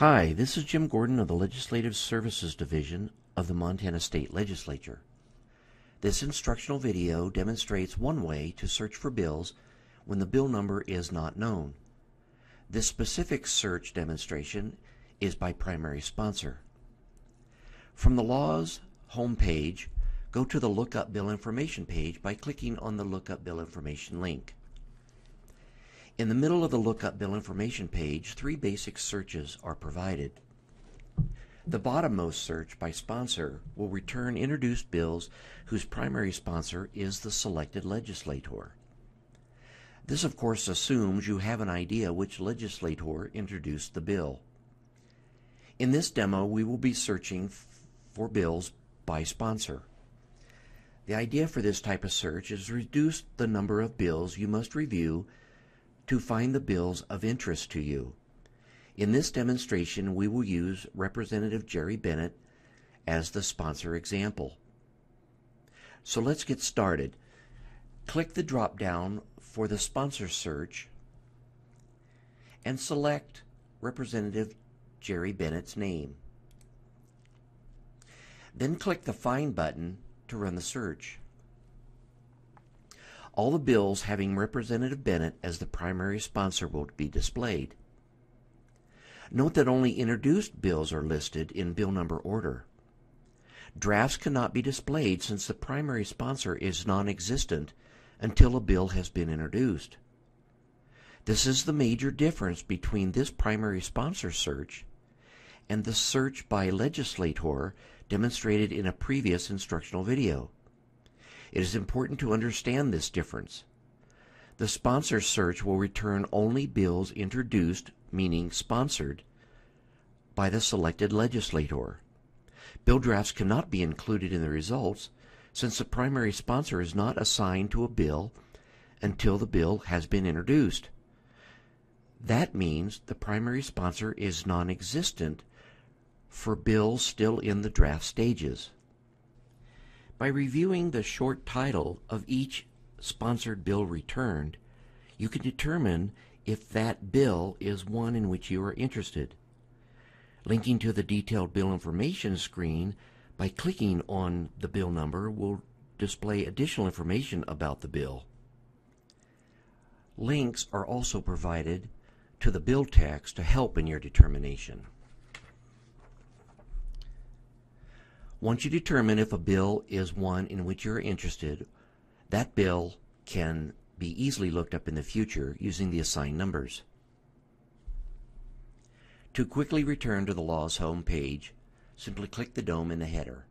Hi, this is Jim Gordon of the Legislative Services Division of the Montana State Legislature. This instructional video demonstrates one way to search for bills when the bill number is not known. This specific search demonstration is by primary sponsor. From the Laws homepage, go to the Look Up Bill Information page by clicking on the Look Up Bill Information link. In the middle of the Lookup Bill Information page, three basic searches are provided. The bottommost search by sponsor will return introduced bills whose primary sponsor is the selected legislator. This, of course, assumes you have an idea which legislator introduced the bill. In this demo, we will be searching for bills by sponsor. The idea for this type of search is reduce the number of bills you must review to find the bills of interest to you. In this demonstration, we will use Representative Jerry Bennett as the sponsor example. So let's get started. Click the drop down for the sponsor search and select Representative Jerry Bennett's name. Then click the Find button to run the search. All the bills having Representative Bennett as the primary sponsor will be displayed. Note that only introduced bills are listed in bill number order. Drafts cannot be displayed since the primary sponsor is non-existent until a bill has been introduced. This is the major difference between this primary sponsor search and the search by legislator demonstrated in a previous instructional video. It is important to understand this difference. The sponsor search will return only bills introduced, meaning sponsored, by the selected legislator. Bill drafts cannot be included in the results since the primary sponsor is not assigned to a bill until the bill has been introduced. That means the primary sponsor is non-existent for bills still in the draft stages. By reviewing the short title of each sponsored bill returned, you can determine if that bill is one in which you are interested. Linking to the detailed bill information screen by clicking on the bill number will display additional information about the bill. Links are also provided to the bill text to help in your determination. Once you determine if a bill is one in which you're interested, that bill can be easily looked up in the future using the assigned numbers. To quickly return to the Laws home page, simply click the dome in the header.